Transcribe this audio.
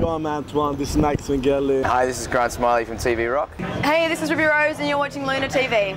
you? I'm Antoine. This is Max Vangeli. Hi, this is Grant Smillie from TV Rock. Hey, this is Ruby Rose, and you're watching Luna TV.